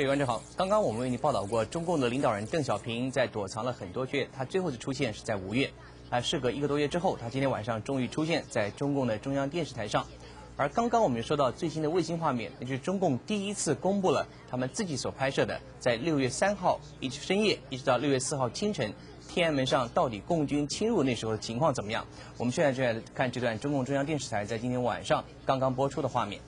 各位观众好，刚刚我们为您报道过，中共的领导人邓小平在躲藏了很多月，他最后的出现是在五月，啊，事隔一个多月之后，他今天晚上终于出现在中共的中央电视台上。而刚刚我们收到最新的卫星画面，那就是中共第一次公布了他们自己所拍摄的，在六月三号一直深夜一直到六月四号清晨，天安门上到底共军侵入那时候的情况怎么样？我们现在就来看这段中共中央电视台在今天晚上刚刚播出的画面。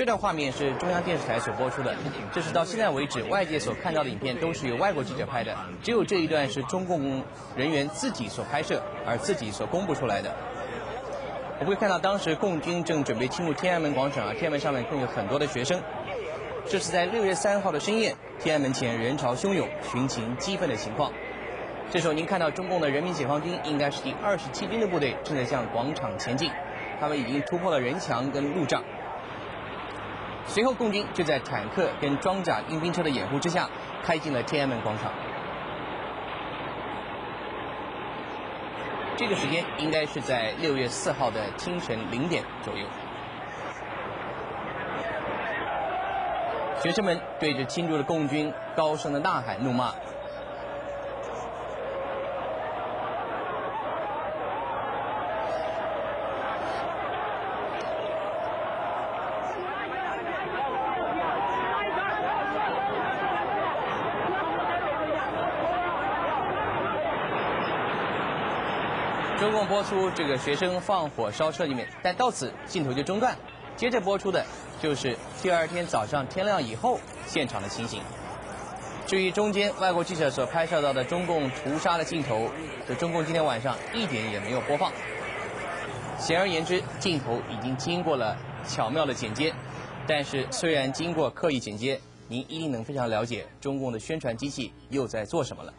这段画面是中央电视台所播出的，这是到现在为止外界所看到的影片都是由外国记者拍的，只有这一段是中共人员自己所拍摄而自己所公布出来的。我们会看到当时共军正准备进入天安门广场啊，天安门上面更有很多的学生。这是在六月三号的深夜，天安门前人潮汹涌，群情激愤的情况。这时候您看到中共的人民解放军应该是第二十七军的部队正在向广场前进，他们已经突破了人墙跟路障。随后，共军就在坦克跟装甲运兵车的掩护之下，开进了天安门广场。这个时间应该是在六月四号的清晨零点左右。学生们对着侵入的共军高声的呐喊、怒骂。中共播出这个学生放火烧车里面，但到此镜头就中断，接着播出的就是第二天早上天亮以后现场的情形。至于中间外国记者所拍摄到的中共屠杀的镜头，这中共今天晚上一点也没有播放。显而言之，镜头已经经过了巧妙的剪接，但是虽然经过刻意剪接，您一定能非常了解中共的宣传机器又在做什么了。